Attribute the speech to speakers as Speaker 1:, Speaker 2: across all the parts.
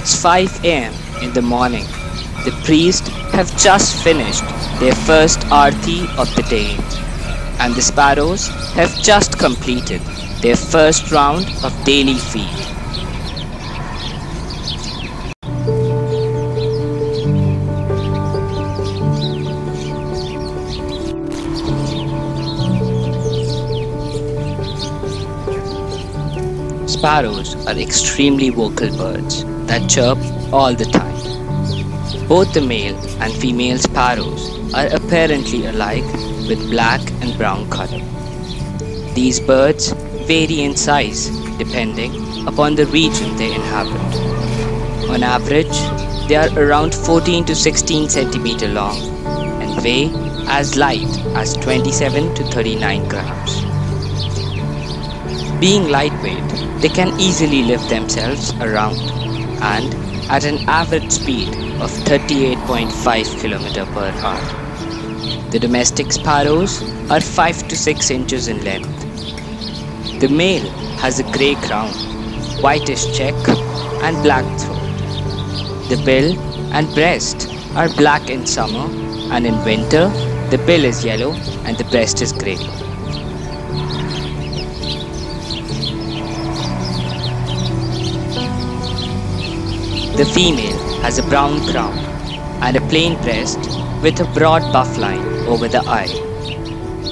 Speaker 1: It's 5 am in the morning. The priests have just finished their first arti of the day, and the sparrows have just completed their first round of daily feed. Sparrows are extremely vocal birds that chirp all the time. Both the male and female sparrows are apparently alike with black and brown color. These birds vary in size depending upon the region they inhabit. On average, they are around 14 to 16 centimeter long and weigh as light as 27 to 39 grams. Being lightweight, they can easily lift themselves around and at an average speed of 38.5 km per hour. The domestic sparrows are 5 to 6 inches in length. The male has a grey crown, whitish check and black throat. The bill and breast are black in summer and in winter the bill is yellow and the breast is grey. The female has a brown crown and a plain breast with a broad buff line over the eye.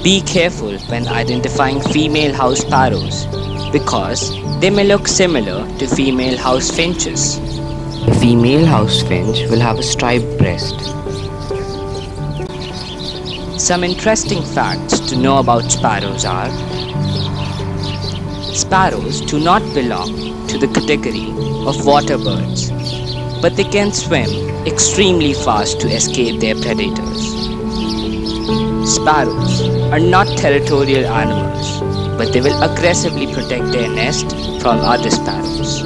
Speaker 1: Be careful when identifying female house sparrows because they may look similar to female house finches.
Speaker 2: The female house finch will have a striped breast.
Speaker 1: Some interesting facts to know about sparrows are Sparrows do not belong to the category of water birds, but they can swim extremely fast to escape their predators. Sparrows are not territorial animals, but they will aggressively protect their nest from other sparrows.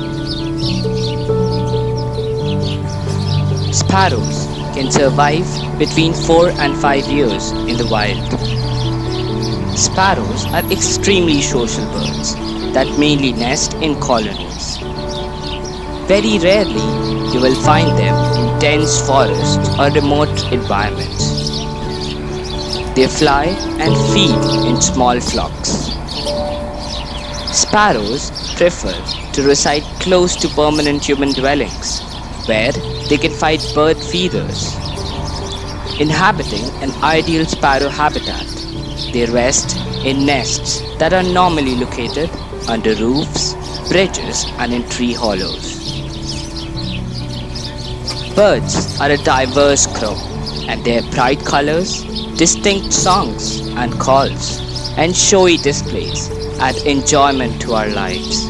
Speaker 1: Sparrows can survive between 4 and 5 years in the wild. Sparrows are extremely social birds that mainly nest in colonies. Very rarely you will find them in dense forests or remote environments. They fly and feed in small flocks. Sparrows prefer to reside close to permanent human dwellings where they can fight bird feeders. Inhabiting an ideal sparrow habitat, they rest in nests that are normally located under roofs, bridges, and in tree hollows. Birds are a diverse crop, and their bright colors, distinct songs and calls, and showy displays add enjoyment to our lives.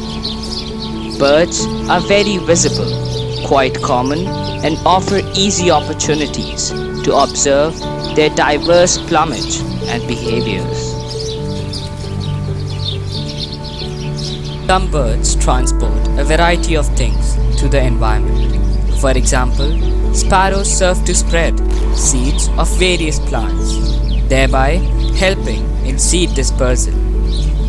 Speaker 1: Birds are very visible, quite common, and offer easy opportunities to observe their diverse plumage and behaviors. Some birds transport a variety of things to the environment. For example, sparrows serve to spread seeds of various plants, thereby helping in seed dispersal.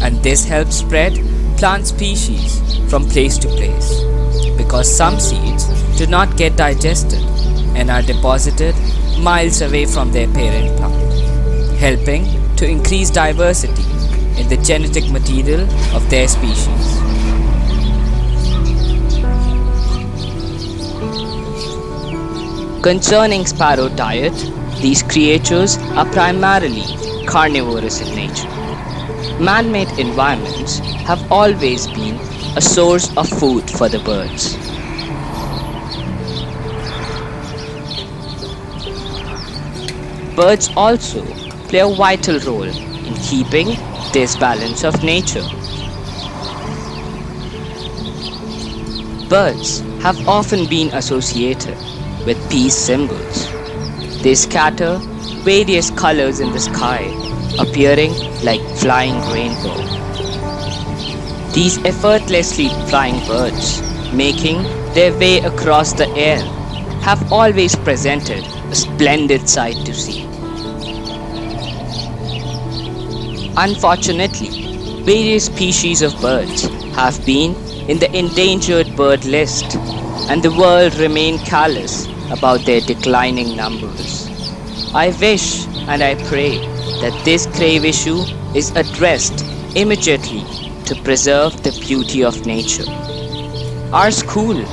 Speaker 1: And this helps spread plant species from place to place because some seeds do not get digested and are deposited miles away from their parent plant, helping to increase diversity in the genetic material of their species. Concerning sparrow diet, these creatures are primarily carnivorous in nature. Man-made environments have always been a source of food for the birds. Birds also play a vital role in keeping this balance of nature. Birds have often been associated with peace symbols. They scatter various colors in the sky, appearing like flying rainbow. These effortlessly flying birds, making their way across the air, have always presented a splendid sight to see. Unfortunately, various species of birds have been in the endangered bird list and the world remain callous about their declining numbers. I wish and I pray that this grave issue is addressed immediately to preserve the beauty of nature. Our school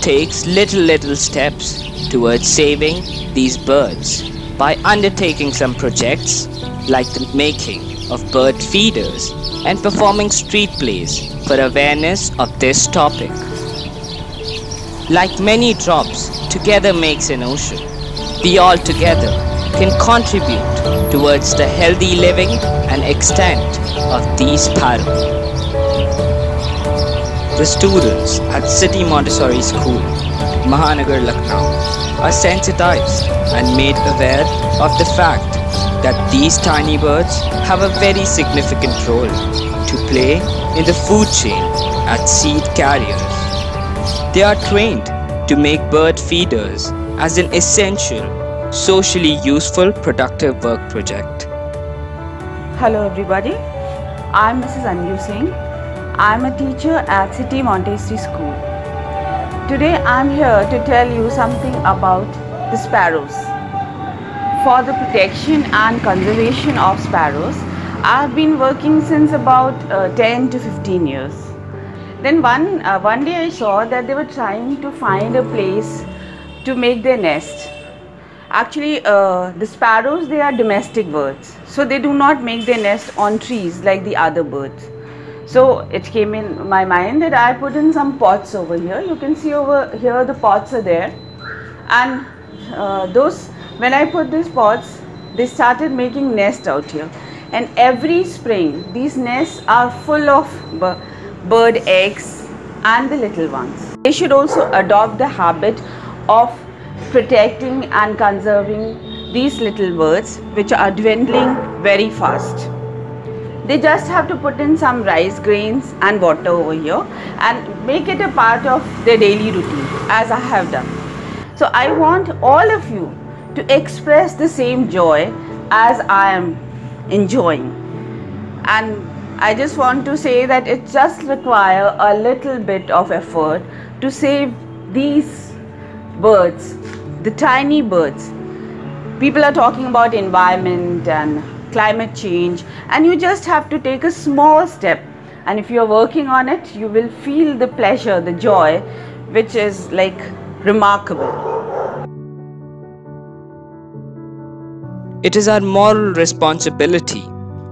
Speaker 1: takes little little steps towards saving these birds by undertaking some projects like the making of bird feeders and performing street plays for awareness of this topic. Like many drops, together makes an ocean. We all together can contribute towards the healthy living and extent of these sparrows. The students at City Montessori School, Mahanagar, Lucknow, are sensitized and made aware of the fact that these tiny birds have a very significant role to play in the food chain as seed carriers. They are trained to make bird feeders as an essential, socially useful, productive work project.
Speaker 3: Hello everybody, I'm Mrs. Anju Singh. I'm a teacher at City Montessori School. Today I'm here to tell you something about the sparrows. For the protection and conservation of sparrows, I've been working since about uh, 10 to 15 years. Then one, uh, one day I saw that they were trying to find a place to make their nest. Actually, uh, the sparrows, they are domestic birds. So they do not make their nest on trees like the other birds. So it came in my mind that I put in some pots over here. You can see over here the pots are there. And uh, those, when I put these pots, they started making nest out here. And every spring, these nests are full of bird eggs and the little ones. They should also adopt the habit of protecting and conserving these little birds which are dwindling very fast. They just have to put in some rice grains and water over here and make it a part of their daily routine as I have done. So I want all of you to express the same joy as I am enjoying and I just want to say that it just require a little bit of effort to save these birds, the tiny birds. People are talking about environment and climate change and you just have to take a small step and if you're working on it you will feel the pleasure, the joy which is like remarkable.
Speaker 1: It is our moral responsibility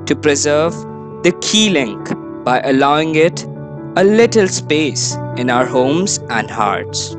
Speaker 1: to preserve the key link by allowing it a little space in our homes and hearts.